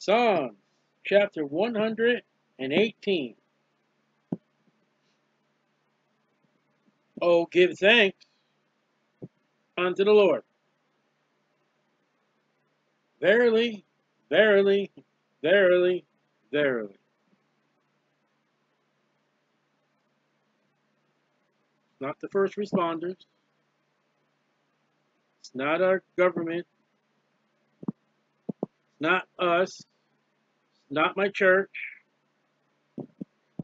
Psalms chapter 118. Oh, give thanks unto the Lord. Verily, verily, verily, verily. Not the first responders. It's not our government. It's not us. Not my church.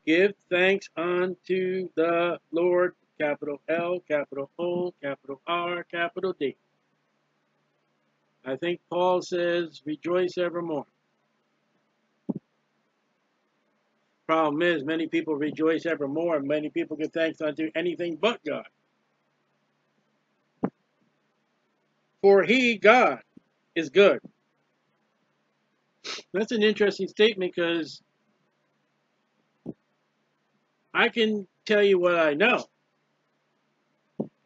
Give thanks unto the Lord, capital L, capital O, capital R, capital D. I think Paul says, rejoice evermore. Problem is, many people rejoice evermore, and many people give thanks unto anything but God. For he, God, is good. That's an interesting statement because I can tell you what I know.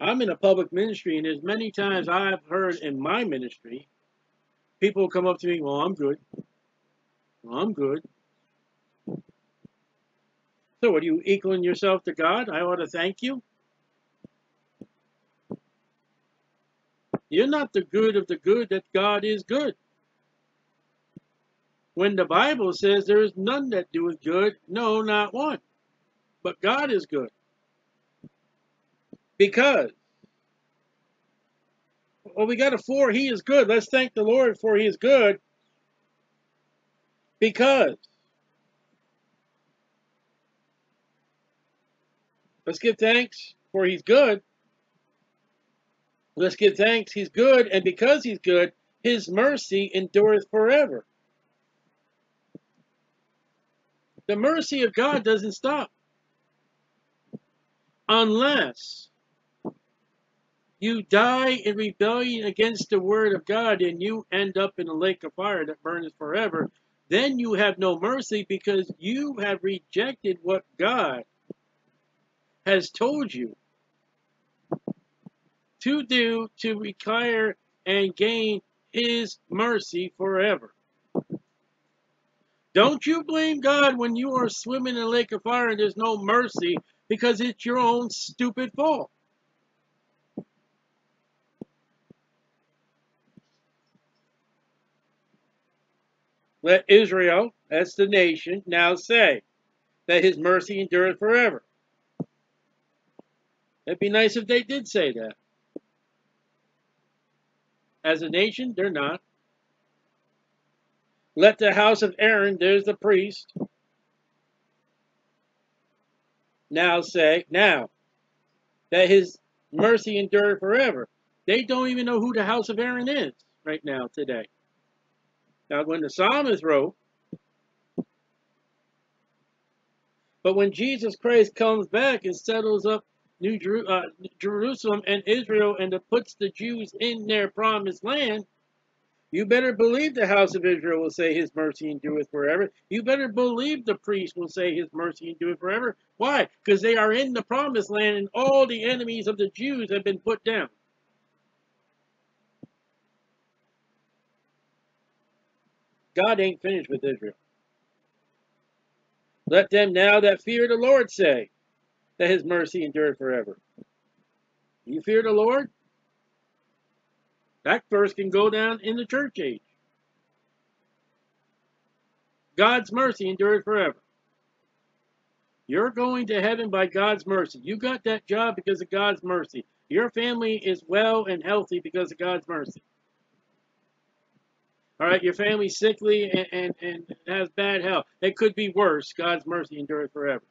I'm in a public ministry, and as many times I've heard in my ministry, people come up to me, well, I'm good. Well, I'm good. So are you equaling yourself to God? I ought to thank you. You're not the good of the good that God is good. When the Bible says there is none that doeth good, no, not one. But God is good. Because, well, we got a four, he is good. Let's thank the Lord for he is good. Because, let's give thanks for he's good. Let's give thanks he's good, and because he's good, his mercy endureth forever. The mercy of God doesn't stop. Unless you die in rebellion against the word of God and you end up in a lake of fire that burns forever, then you have no mercy because you have rejected what God has told you to do to require and gain his mercy forever. Don't you blame God when you are swimming in a lake of fire and there's no mercy because it's your own stupid fault. Let Israel, that's the nation, now say that his mercy endureth forever. It'd be nice if they did say that. As a nation, they're not. Let the house of Aaron, there's the priest, now say, now, that his mercy endured forever. They don't even know who the house of Aaron is right now, today. Now, when the psalmist wrote, but when Jesus Christ comes back and settles up New uh, Jerusalem and Israel and puts the Jews in their promised land, you better believe the house of Israel will say his mercy endureth forever. You better believe the priest will say his mercy endureth forever. Why? Because they are in the promised land and all the enemies of the Jews have been put down. God ain't finished with Israel. Let them now that fear the Lord say that his mercy endureth forever. You fear the Lord? That verse can go down in the church age. God's mercy endures forever. You're going to heaven by God's mercy. You got that job because of God's mercy. Your family is well and healthy because of God's mercy. All right, your family's sickly and, and, and has bad health. It could be worse. God's mercy endures forever.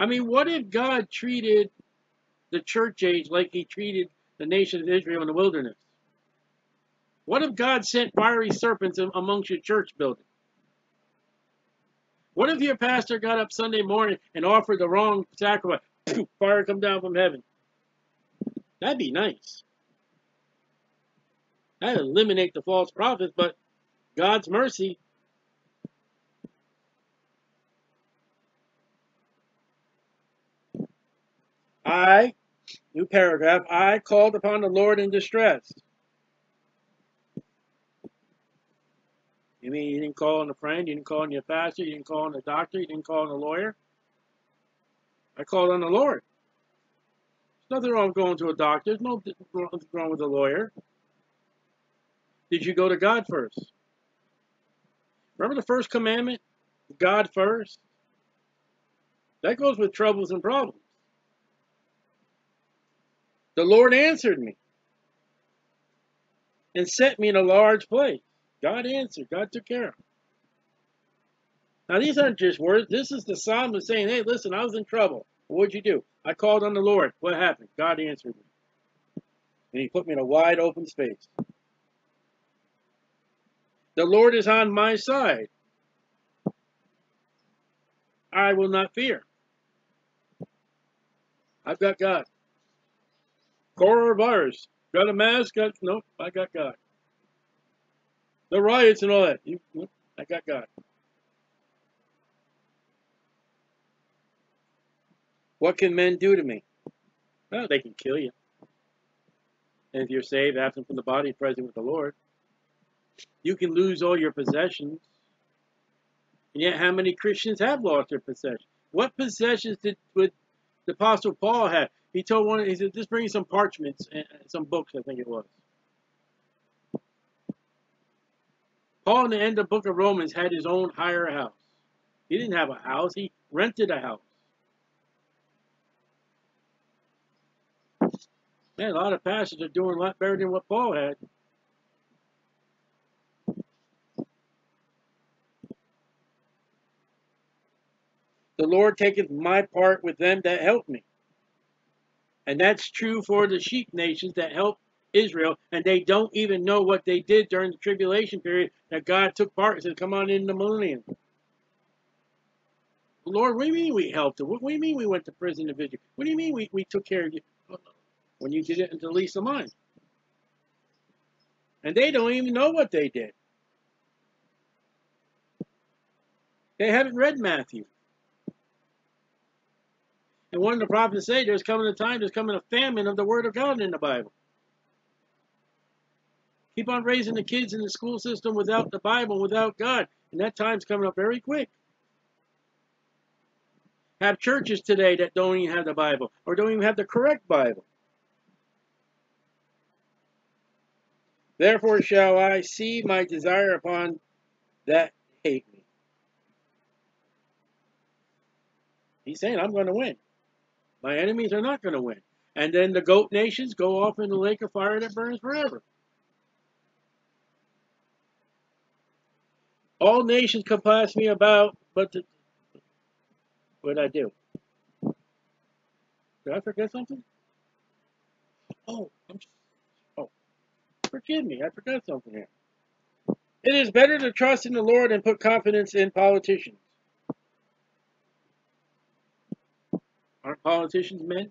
I mean, what if God treated the church age like he treated the nation of Israel in the wilderness? What if God sent fiery serpents amongst your church building? What if your pastor got up Sunday morning and offered the wrong sacrifice? Fire come down from heaven. That'd be nice. That'd eliminate the false prophets, but God's mercy I New paragraph. I called upon the Lord in distress. You mean you didn't call on a friend, you didn't call on your pastor, you didn't call on a doctor, you didn't call on a lawyer? I called on the Lord. There's nothing wrong with going to a doctor. There's no wrong with a lawyer. Did you go to God first? Remember the first commandment? God first? That goes with troubles and problems. The Lord answered me and set me in a large place. God answered. God took care of it. Now, these aren't just words. This is the psalmist saying, hey, listen, I was in trouble. What'd you do? I called on the Lord. What happened? God answered me. And he put me in a wide open space. The Lord is on my side. I will not fear. I've got God. Coronavirus. Got a mask? Got nope. I got God. The riots and all that. You, I got God. What can men do to me? Well, they can kill you. And if you're saved, absent from the body, present with the Lord, you can lose all your possessions. And yet, how many Christians have lost their possessions? What possessions did, did the Apostle Paul have? He told one, he said, just bring some parchments and some books, I think it was. Paul, in the end of the book of Romans, had his own higher house. He didn't have a house, he rented a house. Man, a lot of pastors are doing a lot better than what Paul had. The Lord taketh my part with them that help me. And that's true for the sheep nations that help Israel, and they don't even know what they did during the tribulation period that God took part and said, Come on in the millennium. Lord, what do you mean we helped them? What, do you mean we went to prison to visit? What do you mean we, we took care of you? When you did it into least of mine. And they don't even know what they did. They haven't read Matthew. And one of the prophets say there's coming a time, there's coming a famine of the word of God in the Bible. Keep on raising the kids in the school system without the Bible, without God. And that time's coming up very quick. Have churches today that don't even have the Bible or don't even have the correct Bible. Therefore shall I see my desire upon that hate me. He's saying, I'm going to win. My enemies are not going to win. And then the goat nations go off in the lake of fire that burns forever. All nations compass me about, but the, what did I do? Did I forget something? Oh, I'm just, oh, forgive me. I forgot something here. It is better to trust in the Lord and put confidence in politicians. Aren't politicians men?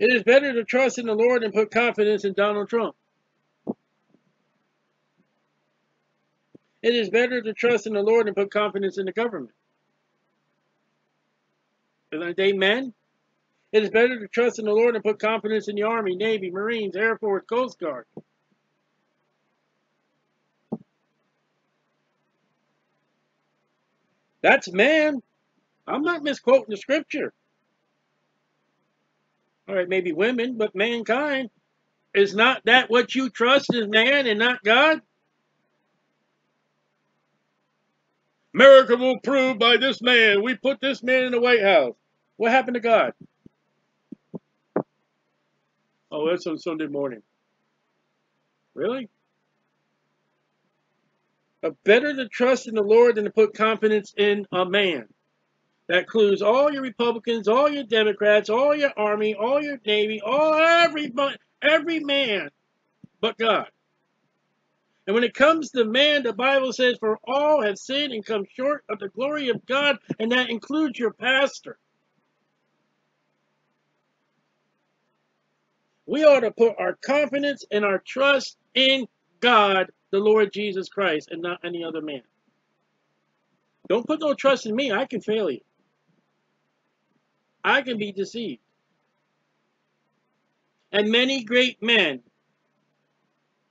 It is better to trust in the Lord and put confidence in Donald Trump. It is better to trust in the Lord and put confidence in the government. Aren't they men? It is better to trust in the Lord and put confidence in the Army, Navy, Marines, Air Force, Coast Guard. That's man. I'm not misquoting the scripture. All right, maybe women, but mankind. Is not that what you trust is man and not God? America will prove by this man. We put this man in the White House. What happened to God? Oh, that's on Sunday morning. Really? But better to trust in the Lord than to put confidence in a man. That includes all your Republicans, all your Democrats, all your Army, all your Navy, all everybody, every man but God. And when it comes to man, the Bible says, For all have sinned and come short of the glory of God, and that includes your pastor. We ought to put our confidence and our trust in God, the Lord Jesus Christ, and not any other man. Don't put no trust in me. I can fail you. I can be deceived. And many great men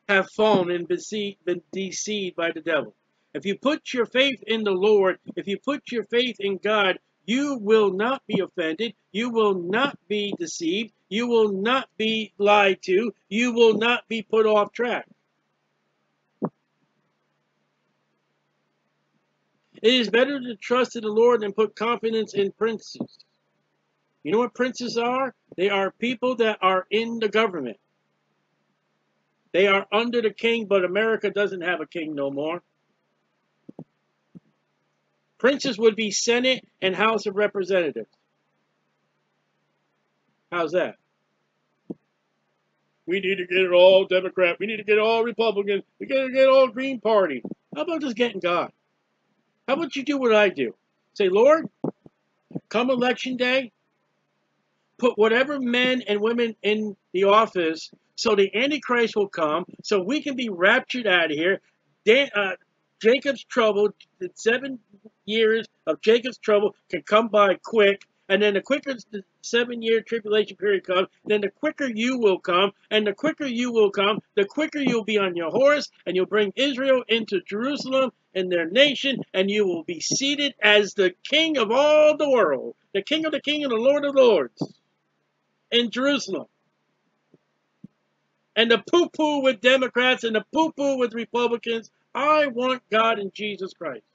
have fallen and been deceived by the devil. If you put your faith in the Lord, if you put your faith in God, you will not be offended. You will not be deceived. You will not be lied to. You will not be put off track. It is better to trust in the Lord than put confidence in princes. You know what princes are? They are people that are in the government. They are under the king, but America doesn't have a king no more. Princes would be Senate and House of Representatives. How's that? We need to get it all Democrat. We need to get all Republican. We got to get all Green Party. How about just getting God? How about you do what I do? Say, Lord, come election day, put whatever men and women in the office so the Antichrist will come, so we can be raptured out of here. Dan, uh, Jacob's trouble, the seven years of Jacob's trouble can come by quick, and then the quicker the seven year tribulation period comes, then the quicker you will come, and the quicker you will come, the quicker you'll be on your horse, and you'll bring Israel into Jerusalem and their nation, and you will be seated as the king of all the world, the king of the king and the lord of the lords in Jerusalem. And the poo poo with Democrats and the poo poo with Republicans. I want God in Jesus Christ.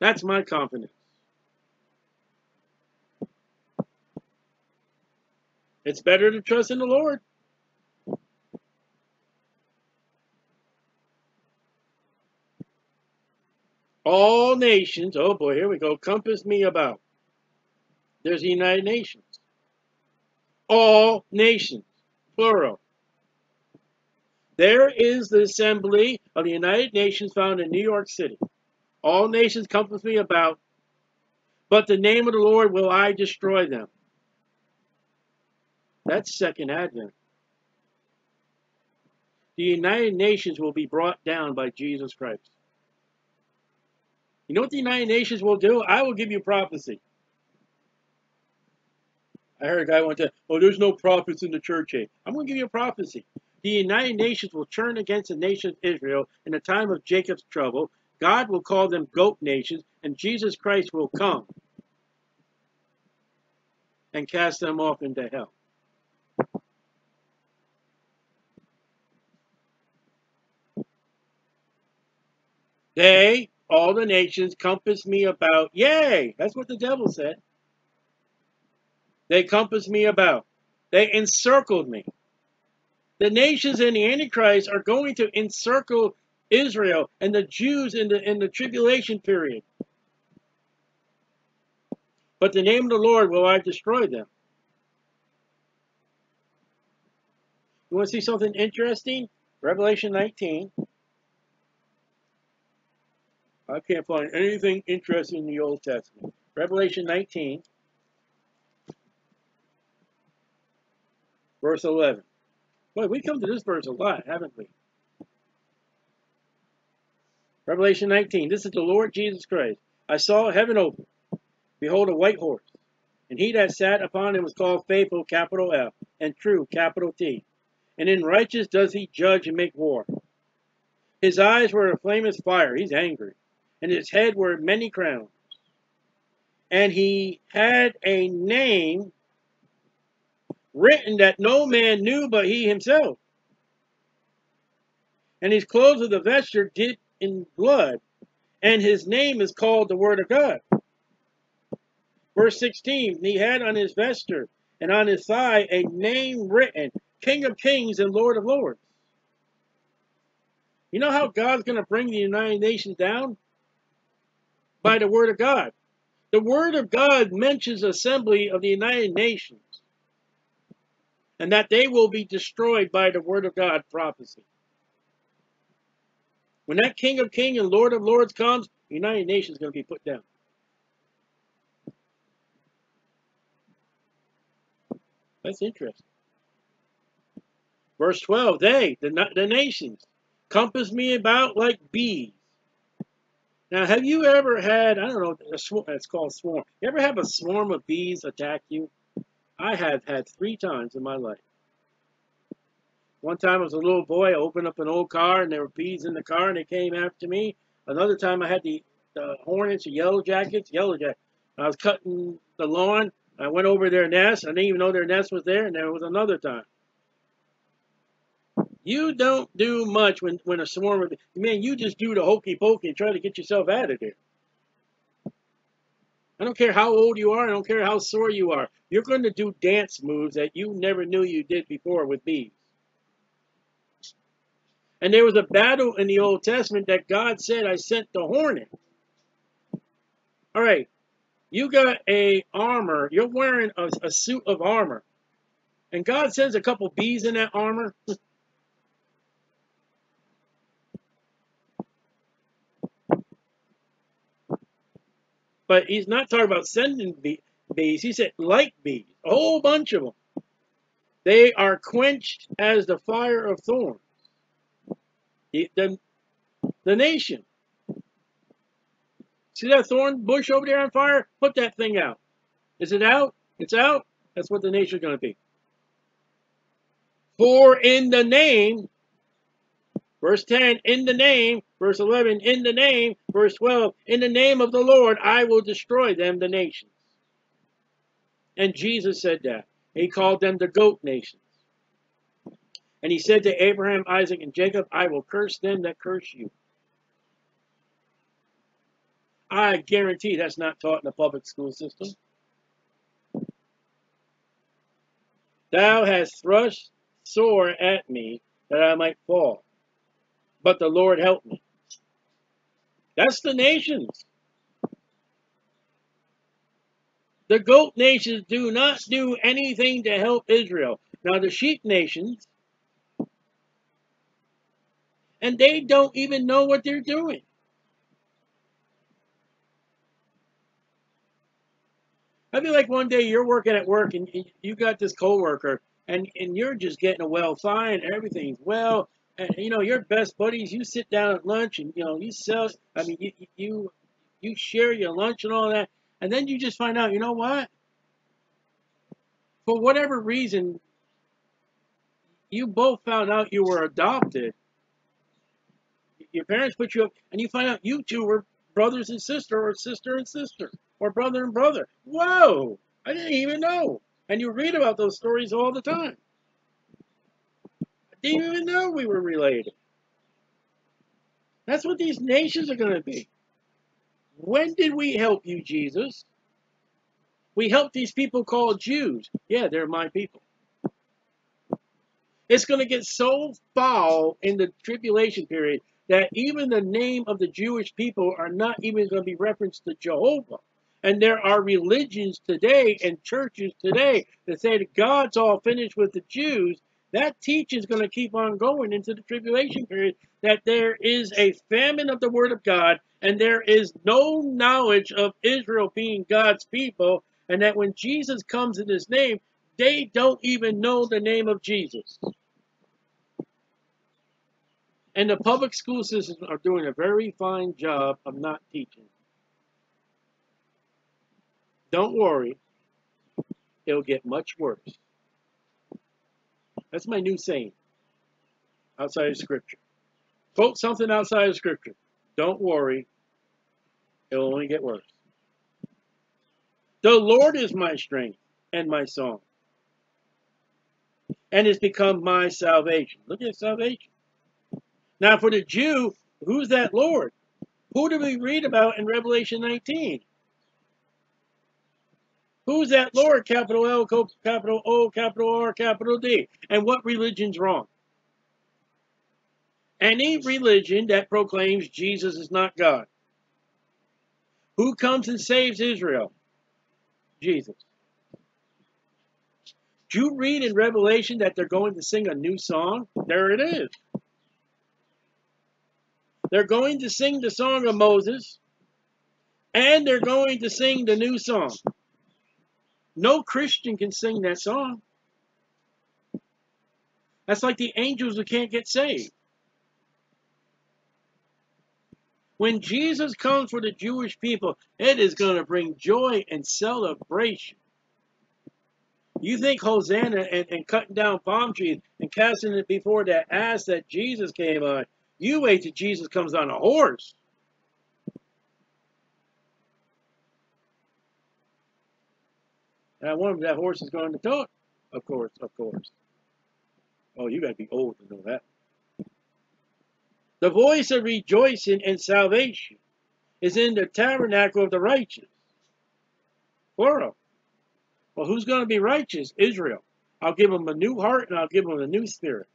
That's my confidence. It's better to trust in the Lord. All nations, oh boy, here we go, compass me about. There's the United Nations. All nations, plural. There is the assembly of the United Nations found in New York City. All nations compass me about, but the name of the Lord will I destroy them. That's second advent. The United Nations will be brought down by Jesus Christ. You know what the United Nations will do? I will give you prophecy. I heard a guy one time, oh, there's no prophets in the church age. I'm going to give you a prophecy. The United Nations will turn against the nation of Israel in the time of Jacob's trouble, God will call them goat nations, and Jesus Christ will come and cast them off into hell. They, all the nations, compass me about. Yay! That's what the devil said. They compassed me about. They encircled me. The nations and the Antichrist are going to encircle Israel and the Jews in the in the tribulation period. But the name of the Lord will I destroy them. You want to see something interesting? Revelation 19. I can't find anything interesting in the Old Testament. Revelation 19, verse 11. Boy, we come to this verse a lot, haven't we? Revelation 19. This is the Lord Jesus Christ. I saw heaven open. Behold, a white horse. And he that sat upon him was called faithful, capital F, and true, capital T. And in righteous does he judge and make war. His eyes were a flame as fire. He's angry. And his head were many crowns. And he had a name written that no man knew but he himself. And his clothes of the vesture did in blood, and his name is called the Word of God. Verse 16, he had on his vesture and on his thigh a name written, King of Kings and Lord of Lords. You know how God's going to bring the United Nations down? By the Word of God. The Word of God mentions assembly of the United Nations and that they will be destroyed by the Word of God prophecy. When that King of Kings and Lord of Lords comes, the United Nations is going to be put down. That's interesting. Verse 12, they, the, the nations, compass me about like bees. Now, have you ever had, I don't know, a it's called swarm. You ever have a swarm of bees attack you? I have had three times in my life. One time I was a little boy, I opened up an old car and there were bees in the car and they came after me. Another time I had the, the hornets, the yellow jackets, yellow jacket. I was cutting the lawn. I went over their nest. I didn't even know their nest was there. And there was another time. You don't do much when, when a swarm of man, you just do the hokey pokey and try to get yourself out of there. I don't care how old you are, I don't care how sore you are. You're going to do dance moves that you never knew you did before with bees. And there was a battle in the Old Testament that God said, I sent the hornet. All right, you got a armor, you're wearing a, a suit of armor. And God sends a couple bees in that armor. But he's not talking about sending bees. He said like bees, a whole bunch of them. They are quenched as the fire of thorns. The, the, the nation. See that thorn bush over there on fire? Put that thing out. Is it out? It's out. That's what the nation is going to be. For in the name Verse 10, in the name. Verse 11, in the name. Verse 12, in the name of the Lord, I will destroy them, the nations. And Jesus said that. He called them the goat nations. And he said to Abraham, Isaac, and Jacob, I will curse them that curse you. I guarantee that's not taught in the public school system. Thou hast thrust sore at me that I might fall but the Lord helped me. That's the nations. The goat nations do not do anything to help Israel. Now, the sheep nations, and they don't even know what they're doing. I feel like one day you're working at work and you got this coworker and, and you're just getting a well fine, everything's well, and you know your best buddies. You sit down at lunch and you know you sell. I mean, you you you share your lunch and all that, and then you just find out. You know what? For whatever reason, you both found out you were adopted. Your parents put you up, and you find out you two were brothers and sister, or sister and sister, or brother and brother. Whoa! I didn't even know. And you read about those stories all the time didn't even know we were related. That's what these nations are going to be. When did we help you, Jesus? We helped these people called Jews. Yeah, they're my people. It's going to get so foul in the tribulation period that even the name of the Jewish people are not even going to be referenced to Jehovah. And there are religions today and churches today that say that God's all finished with the Jews that teaching is going to keep on going into the tribulation period that there is a famine of the word of God and there is no knowledge of Israel being God's people and that when Jesus comes in his name, they don't even know the name of Jesus. And the public school systems are doing a very fine job of not teaching. Don't worry, it'll get much worse. That's my new saying. Outside of Scripture. Quote something outside of Scripture. Don't worry. It'll only get worse. The Lord is my strength and my song. And it's become my salvation. Look at salvation. Now, for the Jew, who's that Lord? Who do we read about in Revelation 19? Who's that Lord? Capital L, capital O, capital R, capital D. And what religion's wrong? Any religion that proclaims Jesus is not God. Who comes and saves Israel? Jesus. Do you read in Revelation that they're going to sing a new song? There it is. They're going to sing the song of Moses, and they're going to sing the new song. No Christian can sing that song. That's like the angels who can't get saved. When Jesus comes for the Jewish people, it is going to bring joy and celebration. You think Hosanna and, and cutting down palm trees and casting it before that ass that Jesus came on. You wait till Jesus comes on a horse. And I if that horse is going to talk. Of course, of course. Oh, you got to be old to know that. The voice of rejoicing and salvation is in the tabernacle of the righteous. Plural. Well, who's going to be righteous? Israel. I'll give them a new heart and I'll give them a new spirit.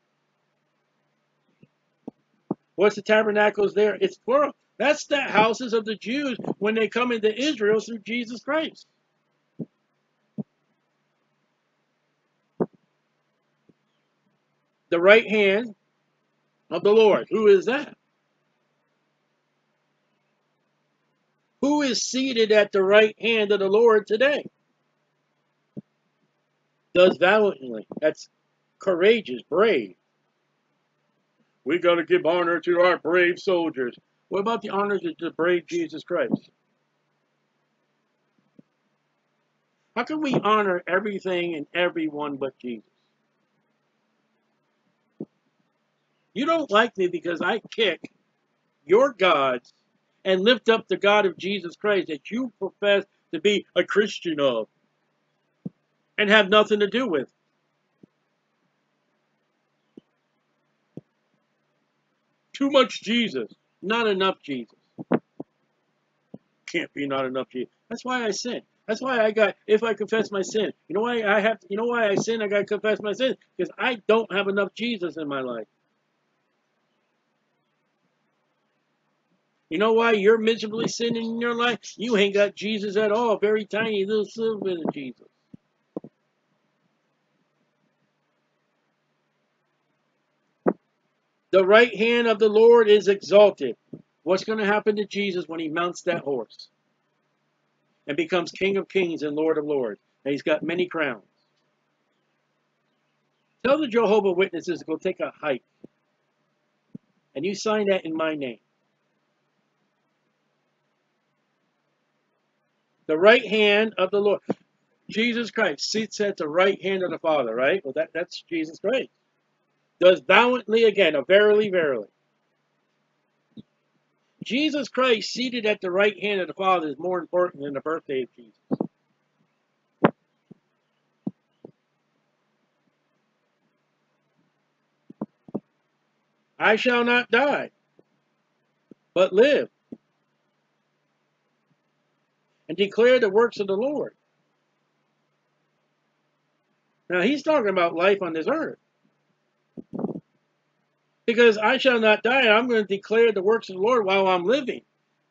What's the tabernacles there? It's plural. That's the houses of the Jews when they come into Israel through Jesus Christ. The right hand of the Lord. Who is that? Who is seated at the right hand of the Lord today? Does valiantly. That's courageous, brave. We got to give honor to our brave soldiers. What about the honor to the brave Jesus Christ? How can we honor everything and everyone but Jesus? You don't like me because I kick your gods and lift up the God of Jesus Christ that you profess to be a Christian of and have nothing to do with. Too much Jesus, not enough Jesus. Can't be not enough Jesus. That's why I sin. That's why I got, if I confess my sin. You know why I have, you know why I sin? I got to confess my sin? Because I don't have enough Jesus in my life. You know why you're miserably sinning in your life? You ain't got Jesus at all. Very tiny little bit of Jesus. The right hand of the Lord is exalted. What's going to happen to Jesus when he mounts that horse and becomes King of Kings and Lord of Lords? And he's got many crowns. Tell the Jehovah Witnesses to go take a hike. And you sign that in my name. The right hand of the Lord. Jesus Christ sits at the right hand of the Father, right? Well, that, that's Jesus Christ. Does valiantly again, a verily, verily. Jesus Christ seated at the right hand of the Father is more important than the birthday of Jesus. I shall not die, but live and declare the works of the Lord. Now he's talking about life on this earth. Because I shall not die, I'm going to declare the works of the Lord while I'm living.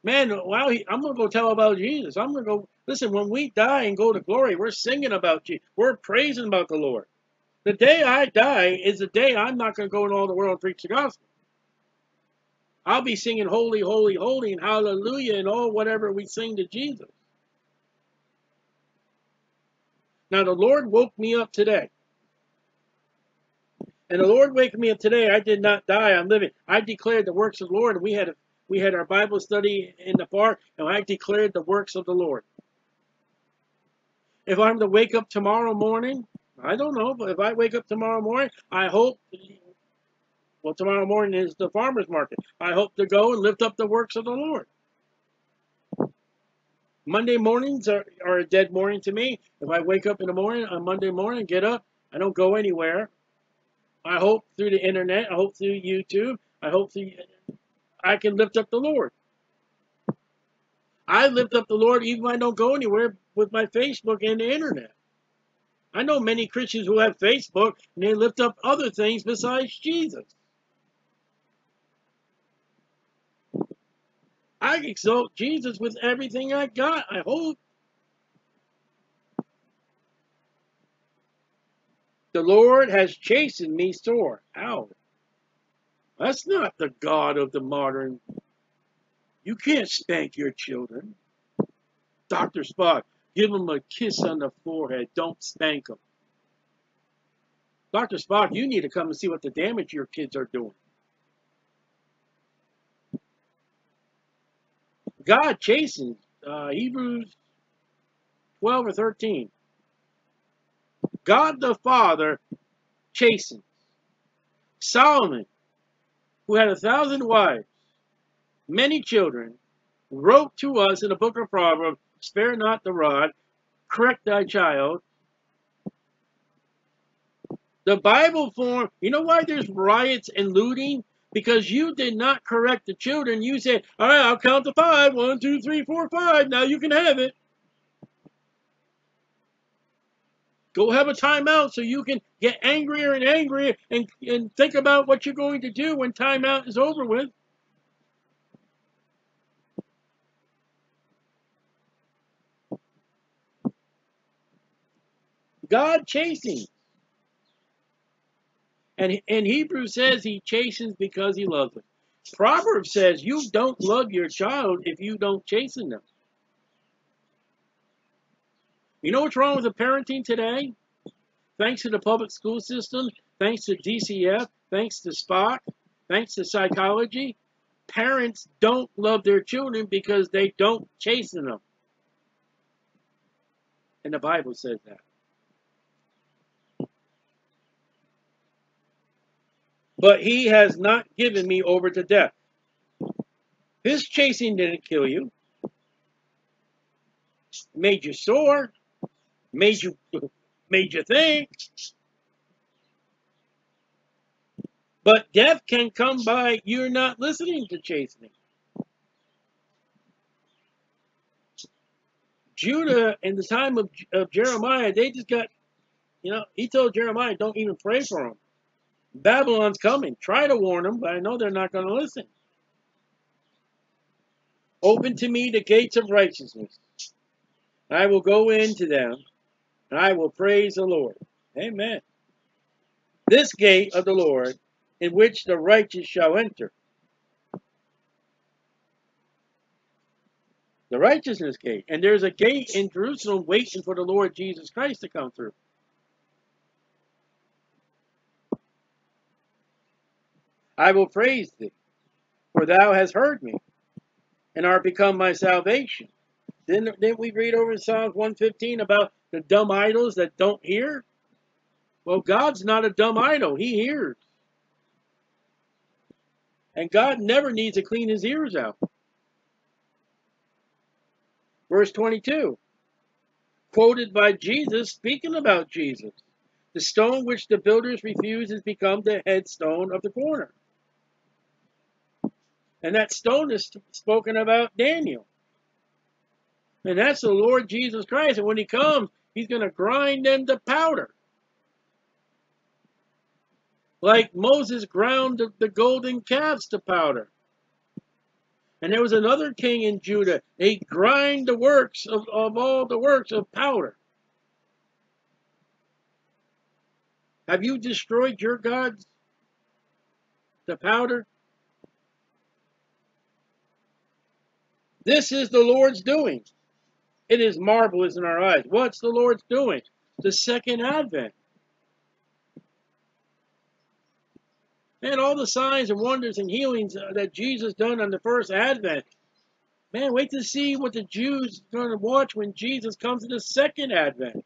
Man, while he, I'm going to go tell about Jesus. I'm going to go, listen, when we die and go to glory, we're singing about Jesus. We're praising about the Lord. The day I die is the day I'm not going to go in all the world and preach the gospel. I'll be singing holy, holy, holy, and hallelujah, and all whatever we sing to Jesus. Now, the Lord woke me up today. And the Lord waking me up today, I did not die, I'm living. I declared the works of the Lord. We had a, we had our Bible study in the park, and I declared the works of the Lord. If I'm to wake up tomorrow morning, I don't know, but if I wake up tomorrow morning, I hope, well, tomorrow morning is the farmer's market. I hope to go and lift up the works of the Lord. Monday mornings are, are a dead morning to me. If I wake up in the morning on Monday morning, get up, I don't go anywhere. I hope through the internet, I hope through YouTube, I hope through, I can lift up the Lord. I lift up the Lord even if I don't go anywhere with my Facebook and the internet. I know many Christians who have Facebook and they lift up other things besides Jesus. I exalt Jesus with everything I got, I hope. The Lord has chastened me sore. Ow. That's not the God of the modern. You can't spank your children. Dr. Spock, give them a kiss on the forehead. Don't spank them. Dr. Spock, you need to come and see what the damage your kids are doing. God chastens. Uh, Hebrews 12 or 13. God the Father chastens. Solomon, who had a thousand wives, many children, wrote to us in the book of Proverbs, spare not the rod, correct thy child. The Bible form, you know why there's riots and looting? Because you did not correct the children. You said, all right, I'll count to five. One, two, three, four, five. Now you can have it. Go have a timeout so you can get angrier and angrier and, and think about what you're going to do when timeout is over with. God chasing. And in Hebrew says he chastens because he loves them. Proverbs says you don't love your child if you don't chasten them. You know what's wrong with the parenting today? Thanks to the public school system, thanks to DCF, thanks to Spock, thanks to psychology, parents don't love their children because they don't chasten them. And the Bible says that. But he has not given me over to death. His chasing didn't kill you. Made you sore. Made you made you think. But death can come by you're not listening to chastening. Judah, in the time of, of Jeremiah, they just got, you know, he told Jeremiah, don't even pray for him. Babylon's coming. Try to warn them, but I know they're not going to listen. Open to me the gates of righteousness. I will go into them, and I will praise the Lord. Amen. This gate of the Lord, in which the righteous shall enter. The righteousness gate. And there's a gate in Jerusalem waiting for the Lord Jesus Christ to come through. I will praise thee, for thou hast heard me, and art become my salvation. Didn't, didn't we read over in Psalms 115 about the dumb idols that don't hear? Well, God's not a dumb idol. He hears. And God never needs to clean his ears out. Verse 22, quoted by Jesus, speaking about Jesus. The stone which the builders refuse has become the headstone of the corner. And that stone is spoken about Daniel. And that's the Lord Jesus Christ. And when he comes, he's going to grind them to powder. Like Moses ground the, golden calves to powder. And there was another king in Judah. He grind the works of, of all the works of powder. Have you destroyed your gods? The powder? This is the Lord's doing. It is marvelous in our eyes. What's the Lord's doing? The second advent. Man, all the signs and wonders and healings that Jesus done on the first advent. Man, wait to see what the Jews are going to watch when Jesus comes in the second advent.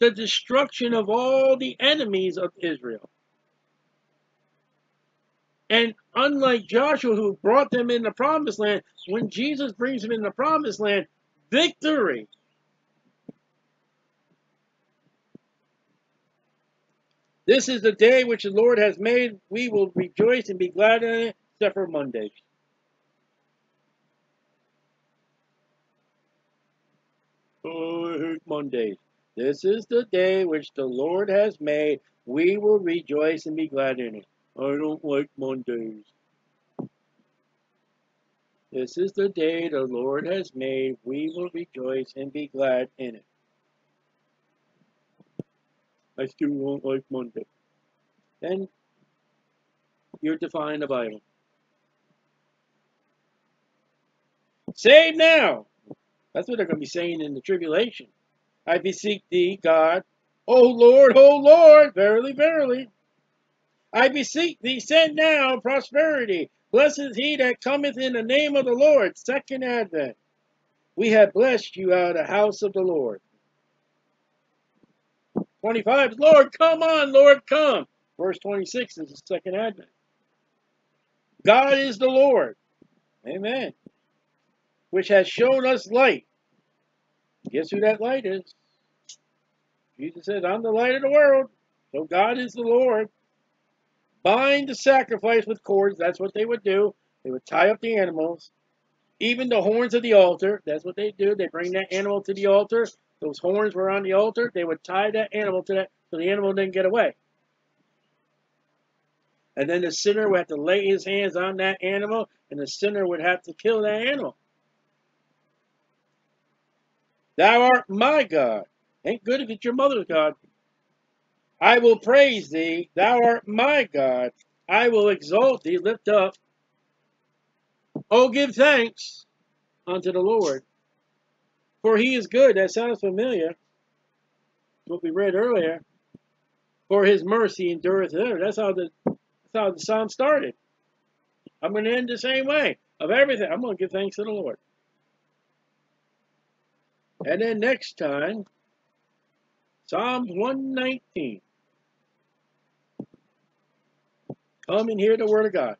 The destruction of all the enemies of Israel. And unlike Joshua, who brought them in the promised land, when Jesus brings them in the promised land, victory. This is the day which the Lord has made. We will rejoice and be glad in it, except for Mondays. Oh, Mondays. This is the day which the Lord has made. We will rejoice and be glad in it. I don't like Mondays. This is the day the Lord has made. We will rejoice and be glad in it. I still don't like Monday. Then you're defying the Bible. Save now. That's what they're going to be saying in the tribulation. I beseech thee, God. O Lord, O Lord, verily, verily. I beseech thee, send now prosperity. Blessed is he that cometh in the name of the Lord. Second advent. We have blessed you out of the house of the Lord. 25 Lord, come on, Lord, come. Verse 26 is the second advent. God is the Lord. Amen. Which has shown us light. Guess who that light is? Jesus said, I'm the light of the world. So God is the Lord. Bind the sacrifice with cords. That's what they would do. They would tie up the animals. Even the horns of the altar. That's what they do. They bring that animal to the altar. Those horns were on the altar. They would tie that animal to that so the animal didn't get away. And then the sinner would have to lay his hands on that animal, and the sinner would have to kill that animal. Thou art my God. Ain't good if it's your mother's God. I will praise thee. Thou art my God. I will exalt thee. Lift up. Oh, give thanks unto the Lord. For he is good. That sounds familiar. What we read earlier. For his mercy endureth ever. That's how the that's how the psalm started. I'm going to end the same way. Of everything, I'm going to give thanks to the Lord. And then next time, Psalms 119. Come and hear the word of God.